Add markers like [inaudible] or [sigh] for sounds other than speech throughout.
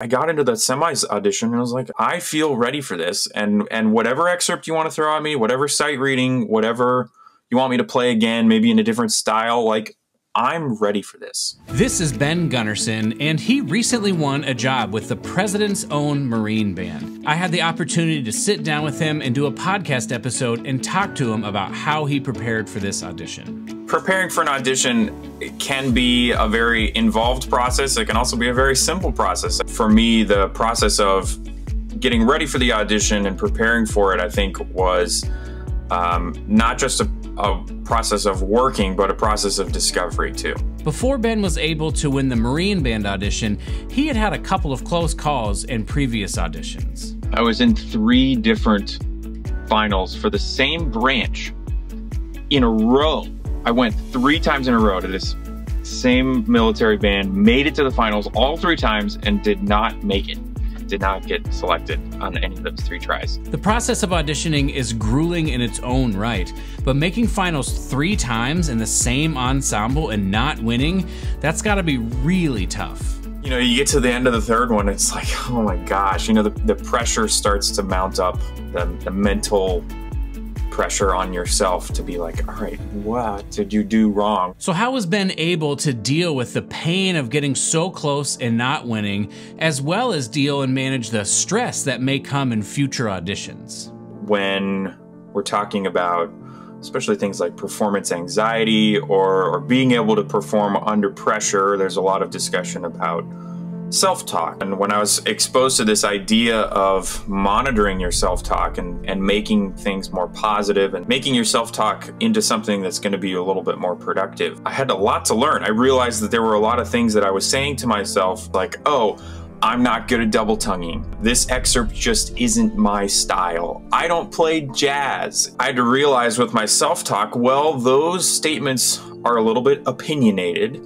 I got into the semis audition and I was like, I feel ready for this. And and whatever excerpt you want to throw at me, whatever sight reading, whatever you want me to play again, maybe in a different style, like I'm ready for this. This is Ben Gunnarson, and he recently won a job with the president's own Marine Band. I had the opportunity to sit down with him and do a podcast episode and talk to him about how he prepared for this audition. Preparing for an audition can be a very involved process. It can also be a very simple process. For me, the process of getting ready for the audition and preparing for it, I think, was um, not just a a process of working, but a process of discovery too. Before Ben was able to win the Marine Band audition, he had had a couple of close calls in previous auditions. I was in three different finals for the same branch in a row. I went three times in a row to this same military band, made it to the finals all three times, and did not make it did not get selected on any of those three tries. The process of auditioning is grueling in its own right, but making finals three times in the same ensemble and not winning, that's gotta be really tough. You know, you get to the end of the third one, it's like, oh my gosh, you know, the, the pressure starts to mount up, the, the mental pressure on yourself to be like, all right, what did you do wrong? So, how has Ben able to deal with the pain of getting so close and not winning, as well as deal and manage the stress that may come in future auditions? When we're talking about especially things like performance anxiety or, or being able to perform under pressure, there's a lot of discussion about self talk. And when I was exposed to this idea of monitoring your self talk and, and making things more positive and making your self talk into something that's going to be a little bit more productive, I had a lot to learn. I realized that there were a lot of things that I was saying to myself, like, oh, I'm not good at double tonguing. This excerpt just isn't my style. I don't play jazz. I had to realize with my self talk, well, those statements are a little bit opinionated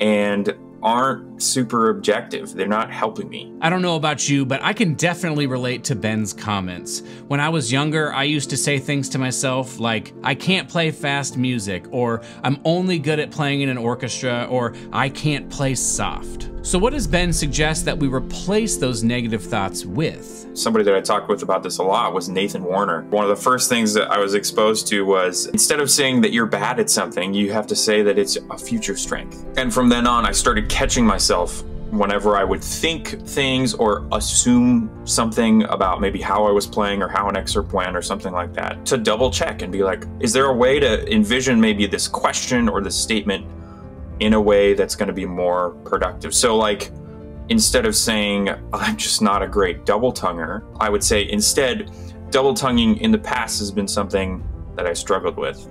and aren't super objective. They're not helping me. I don't know about you, but I can definitely relate to Ben's comments. When I was younger, I used to say things to myself like, I can't play fast music, or I'm only good at playing in an orchestra, or I can't play soft. So, what does Ben suggest that we replace those negative thoughts with? Somebody that I talked with about this a lot was Nathan Warner. One of the first things that I was exposed to was instead of saying that you're bad at something, you have to say that it's a future strength. And from then on, I started catching myself whenever I would think things or assume something about maybe how I was playing or how an excerpt went or something like that, to double check and be like, is there a way to envision maybe this question or this statement in a way that's going to be more productive? So, like, instead of saying, I'm just not a great double tonguer, I would say instead, double tonguing in the past has been something that I struggled with.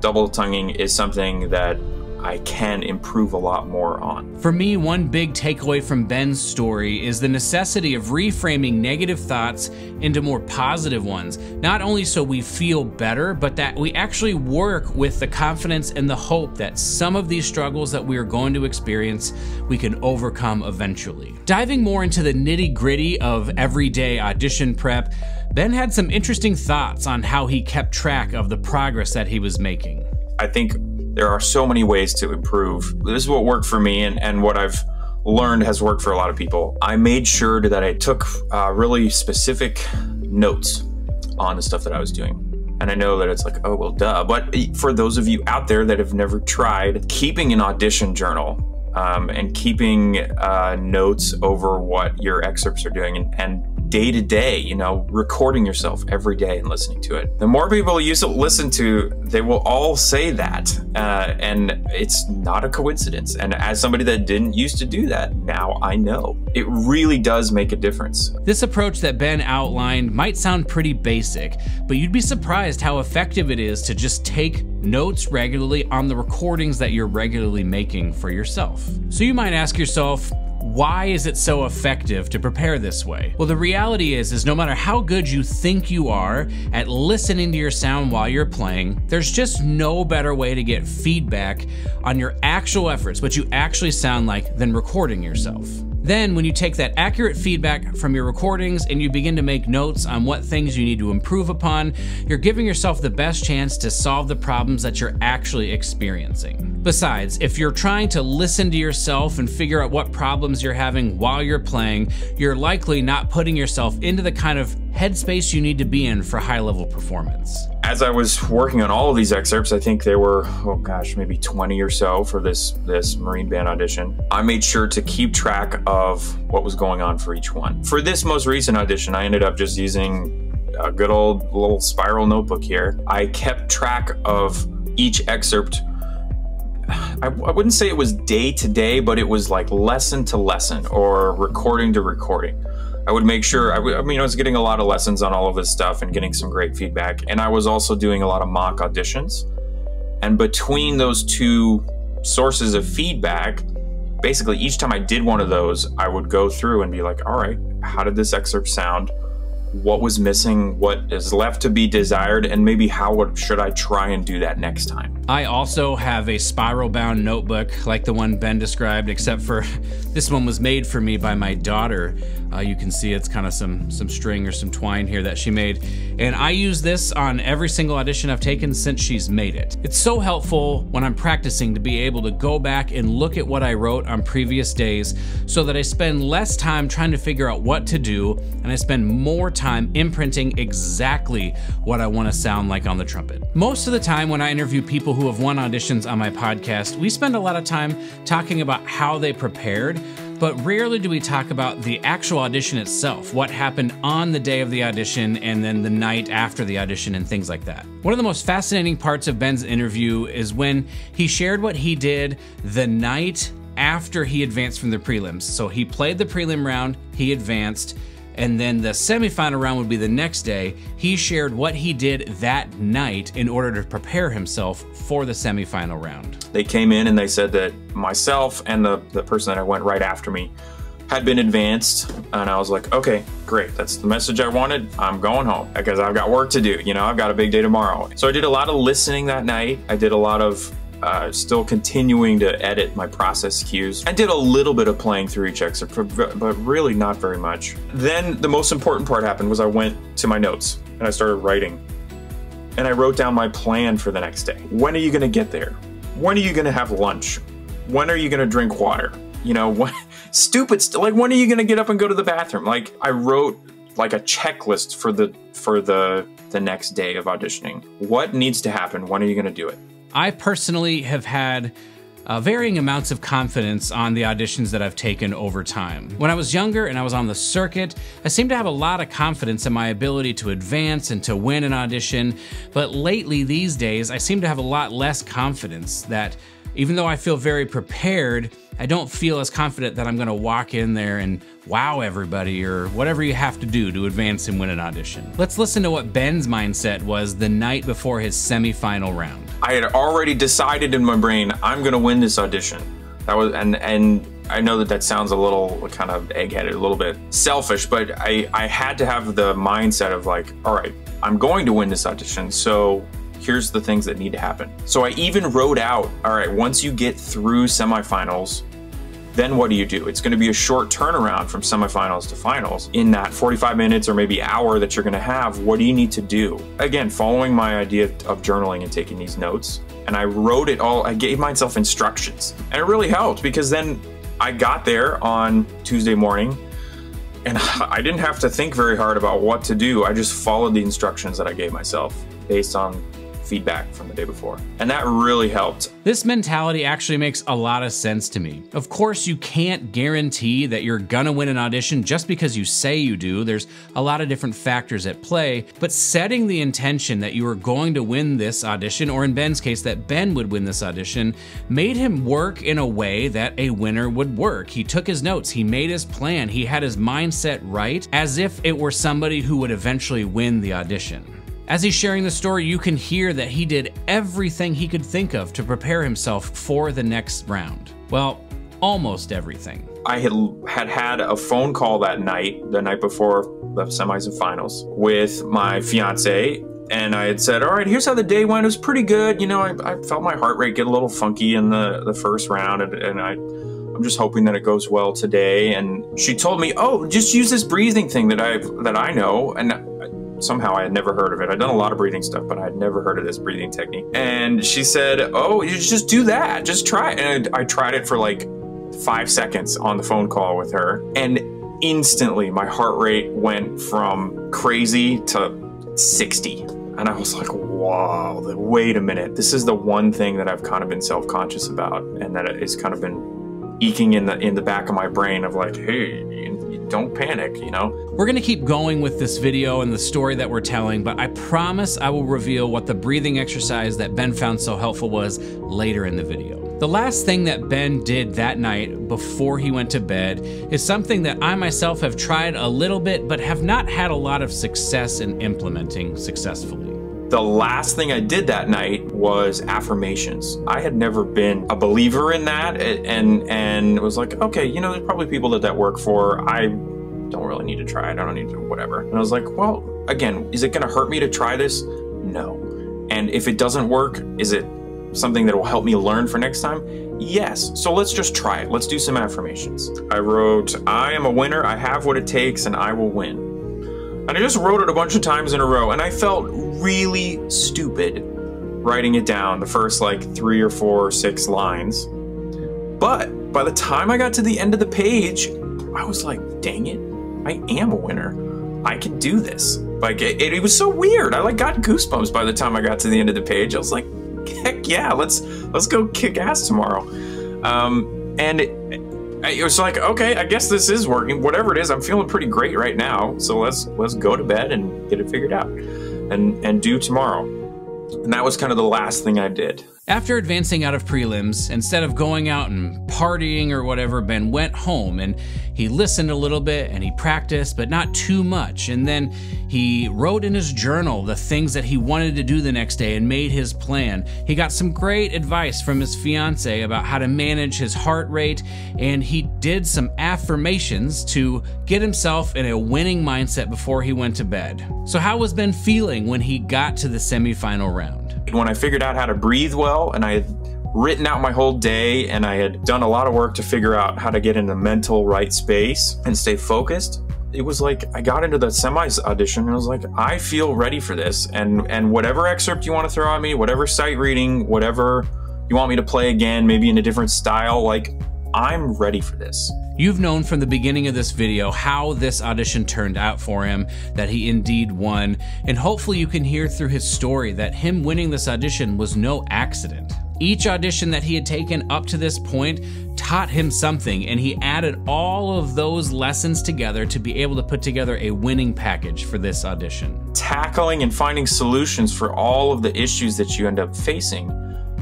Double tonguing is something that I can improve a lot more on. For me, one big takeaway from Ben's story is the necessity of reframing negative thoughts into more positive ones. Not only so we feel better, but that we actually work with the confidence and the hope that some of these struggles that we are going to experience, we can overcome eventually. Diving more into the nitty gritty of everyday audition prep, Ben had some interesting thoughts on how he kept track of the progress that he was making. I think there are so many ways to improve. This is what worked for me and, and what I've learned has worked for a lot of people. I made sure that I took uh, really specific notes on the stuff that I was doing. And I know that it's like, oh, well, duh. But for those of you out there that have never tried, keeping an audition journal um, and keeping uh, notes over what your excerpts are doing and, and day to day, you know, recording yourself every day and listening to it. The more people you listen to, they will all say that. Uh, and it's not a coincidence. And as somebody that didn't used to do that, now I know. It really does make a difference. This approach that Ben outlined might sound pretty basic, but you'd be surprised how effective it is to just take notes regularly on the recordings that you're regularly making for yourself. So you might ask yourself, why is it so effective to prepare this way? Well, the reality is is no matter how good you think you are at listening to your sound while you're playing, there's just no better way to get feedback on your actual efforts, what you actually sound like than recording yourself. Then, when you take that accurate feedback from your recordings and you begin to make notes on what things you need to improve upon, you're giving yourself the best chance to solve the problems that you're actually experiencing. Besides, if you're trying to listen to yourself and figure out what problems you're having while you're playing, you're likely not putting yourself into the kind of headspace you need to be in for high level performance. As I was working on all of these excerpts, I think there were, oh gosh, maybe 20 or so for this, this Marine Band audition. I made sure to keep track of what was going on for each one. For this most recent audition, I ended up just using a good old little spiral notebook here. I kept track of each excerpt I, I, wouldn't say it was day to day, but it was like lesson to lesson or recording to recording. I would make sure, I, mean, I was getting a lot of lessons on all of this stuff and getting some great feedback. And I was also doing a lot of mock auditions. And between those two sources of feedback, basically each time I did one of those, I would go through and be like, all right, how did this excerpt sound? what was missing, what is left to be desired, and maybe how would, should I try and do that next time. I also have a spiral bound notebook like the one Ben described, except for [laughs] this one was made for me by my daughter. Uh, you can see it's kind of some some string or some twine here that she made, and I use this on every single audition I've taken since she's made it. It's so helpful when I'm practicing to be able to go back and look at what I wrote on previous days, so that I spend less time trying to figure out what to do, and I spend more time imprinting exactly what I want to sound like on the trumpet. Most of the time when I interview people who have won auditions on my podcast, we spend a lot of time talking about how they prepared but rarely do we talk about the actual audition itself, what happened on the day of the audition and then the night after the audition and things like that. One of the most fascinating parts of Ben's interview is when he shared what he did the night after he advanced from the prelims. So he played the prelim round, he advanced, and then the semifinal round would be the next day. He shared what he did that night in order to prepare himself for the semifinal round. They came in and they said that myself and the, the person that I went right after me had been advanced and I was like, okay, great. That's the message I wanted. I'm going home because I've got work to do. You know, I've got a big day tomorrow. So I did a lot of listening that night. I did a lot of uh, still continuing to edit my process cues. I did a little bit of playing through each excerpt, but really not very much. Then the most important part happened was I went to my notes and I started writing. And I wrote down my plan for the next day. When are you going to get there? When are you going to have lunch? When are you going to drink water? You know, [laughs] what stupid st- like when are you going to get up and go to the bathroom? Like I wrote like a checklist for the for the the next day of auditioning. What needs to happen? When are you going to do it? I personally have had uh, varying amounts of confidence on the auditions that I've taken over time. When I was younger and I was on the circuit, I seemed to have a lot of confidence in my ability to advance and to win an audition, but lately these days I seem to have a lot less confidence that even though I feel very prepared, I don't feel as confident that I'm gonna walk in there and wow everybody or whatever you have to do to advance and win an audition. Let's listen to what Ben's mindset was the night before his semifinal round. I had already decided in my brain, I'm gonna win this audition. That was, and, and I know that that sounds a little kind of egg-headed, a little bit selfish, but I, I had to have the mindset of like, all right, I'm going to win this audition, so here's the things that need to happen. So I even wrote out, all right, once you get through semifinals, then what do you do? It's going to be a short turnaround from semifinals to finals. In that 45 minutes or maybe hour that you're going to have, what do you need to do? Again, following my idea of journaling and taking these notes, and I wrote it all, I gave myself instructions. And it really helped because then I got there on Tuesday morning and [laughs] I didn't have to think very hard about what to do. I just followed the instructions that I gave myself based on feedback from the day before. And that really helped. This mentality actually makes a lot of sense to me. Of course, you can't guarantee that you're gonna win an audition just because you say you do. There's a lot of different factors at play, but setting the intention that you are going to win this audition, or in Ben's case, that Ben would win this audition, made him work in a way that a winner would work. He took his notes, he made his plan, he had his mindset right, as if it were somebody who would eventually win the audition. As he's sharing the story, you can hear that he did everything he could think of to prepare himself for the next round. Well, almost everything. I had had had a phone call that night, the night before the semis and finals, with my fiance, and I had said, "All right, here's how the day went. It was pretty good. You know, I, I felt my heart rate get a little funky in the the first round, and, and I I'm just hoping that it goes well today. And she told me, oh, just use this breathing thing that I that I know. And somehow I had never heard of it. I'd done a lot of breathing stuff, but I had never heard of this breathing technique. And she said, oh, you just do that. Just try it. And I tried it for like five seconds on the phone call with her. And instantly my heart rate went from crazy to 60. And I was like, wow, wait a minute. This is the one thing that I've kind of been self-conscious about and that it's kind of been eking in the in the back of my brain of like, hey, don't panic, you know? We're gonna keep going with this video and the story that we're telling, but I promise I will reveal what the breathing exercise that Ben found so helpful was later in the video. The last thing that Ben did that night before he went to bed is something that I myself have tried a little bit but have not had a lot of success in implementing successfully. The last thing I did that night was affirmations. I had never been a believer in that and and it was like, okay, you know, there's probably people that that work for. I don't really need to try it. I don't need to whatever. And I was like, well, again, is it going to hurt me to try this? No. And if it doesn't work, is it something that will help me learn for next time? Yes. So let's just try it. Let's do some affirmations. I wrote, I am a winner. I have what it takes and I will win. And I just wrote it a bunch of times in a row and I felt really stupid writing it down the first like three or four or six lines. But by the time I got to the end of the page, I was like, dang it, I am a winner. I can do this. Like it, it, was so weird. I like got goosebumps by the time I got to the end of the page. I was like, heck yeah, let's let's go kick ass tomorrow. Um, and it was like, okay, I guess this is working. Whatever it is, I'm feeling pretty great right now. So let's let's go to bed and get it figured out, and and do tomorrow. And that was kind of the last thing I did. After advancing out of prelims, instead of going out and partying or whatever, Ben went home and he listened a little bit and he practiced, but not too much. And then he wrote in his journal the things that he wanted to do the next day and made his plan. He got some great advice from his fiance about how to manage his heart rate, and he did some affirmations to get himself in a winning mindset before he went to bed. So, how was Ben feeling when he got to the semifinal round? When I figured out how to breathe well and I had written out my whole day and I had done a lot of work to figure out how to get in the mental right space and stay focused, it was like I got into the semis audition and I was like, I feel ready for this. And and whatever excerpt you want to throw at me, whatever sight reading, whatever you want me to play again, maybe in a different style, like I'm ready for this. You've known from the beginning of this video how this audition turned out for him, that he indeed won, and hopefully you can hear through his story that him winning this audition was no accident. Each audition that he had taken up to this point taught him something, and he added all of those lessons together to be able to put together a winning package for this audition. Tackling and finding solutions for all of the issues that you end up facing,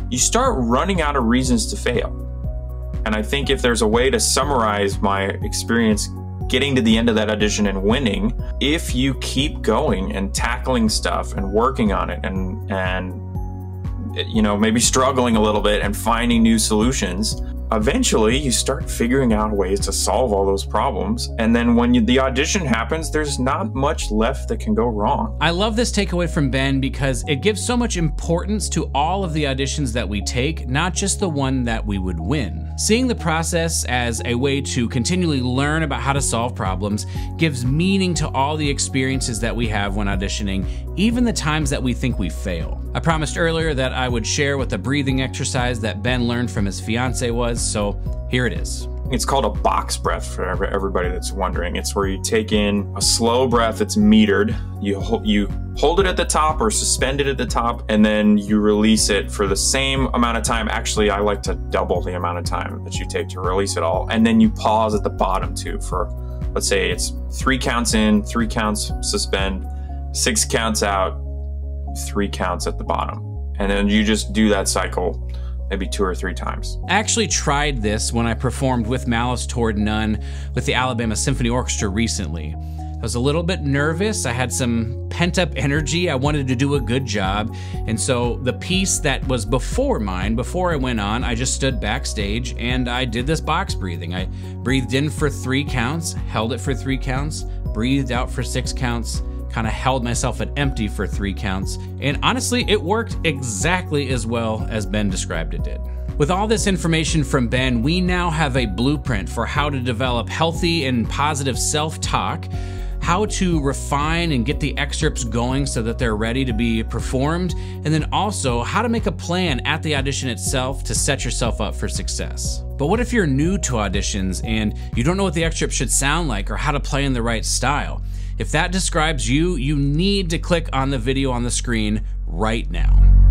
you start running out of reasons to fail. And I think if there's a way to summarize my experience getting to the end of that audition and winning, if you keep going and tackling stuff and working on it and and you know, maybe struggling a little bit and finding new solutions, eventually you start figuring out ways to solve all those problems. And then when you, the audition happens, there's not much left that can go wrong. I love this takeaway from Ben because it gives so much importance to all of the auditions that we take, not just the one that we would win. Seeing the process as a way to continually learn about how to solve problems gives meaning to all the experiences that we have when auditioning, even the times that we think we fail. I promised earlier that I would share what the breathing exercise that Ben learned from his fiance was, so here it is. It's called a box breath for everybody that's wondering. It's where you take in a slow breath that's metered. You hold, you hold it at the top or suspend it at the top, and then you release it for the same amount of time. Actually, I like to double the amount of time that you take to release it all. And then you pause at the bottom too for, let's say it's three counts in, three counts suspend, six counts out, three counts at the bottom. And then you just do that cycle maybe two or three times. I actually tried this when I performed with Malice Toward None with the Alabama Symphony Orchestra recently. I was a little bit nervous. I had some pent up energy. I wanted to do a good job. And so the piece that was before mine, before I went on, I just stood backstage and I did this box breathing. I breathed in for three counts, held it for three counts, breathed out for six counts, kind of held myself at empty for three counts, and honestly, it worked exactly as well as Ben described it did. With all this information from Ben, we now have a blueprint for how to develop healthy and positive self talk, how to refine and get the excerpts going so that they're ready to be performed, and then also how to make a plan at the audition itself to set yourself up for success. But what if you're new to auditions and you don't know what the excerpt should sound like or how to play in the right style? If that describes you, you need to click on the video on the screen right now.